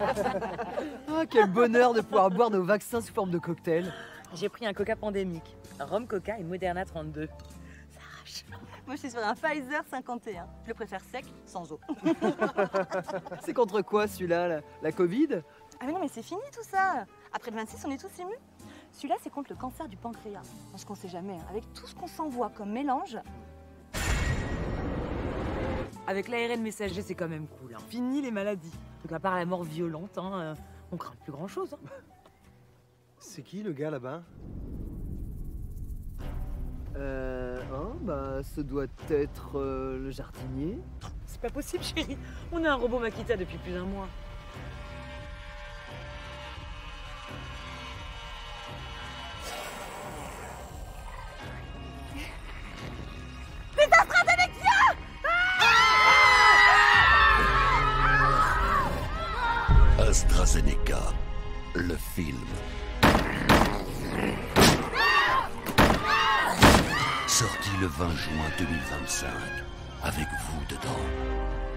Ah, quel bonheur de pouvoir boire nos vaccins sous forme de cocktail. J'ai pris un coca pandémique. Rhum coca et Moderna 32. Moi, je suis sur un Pfizer 51. Je le préfère sec, sans eau. C'est contre quoi celui-là la, la Covid? Ah mais non, mais c'est fini tout ça. Après le 26, on est tous émus. Celui-là, c'est contre le cancer du pancréas. Parce qu'on sait jamais, hein. avec tout ce qu'on s'envoie comme mélange, Avec l'ARN messager, c'est quand même cool. hein. Fini les maladies. Donc à part la mort violente, hein, euh, on craint plus grand chose. C'est qui le gars là-bas? Euh, hein, bah, ce doit être euh, le jardinier. C'est pas possible, chérie. On a un robot Makita depuis plus d'un mois. AstraZeneca, le film. Sorti le 20 juin 2025, avec vous dedans.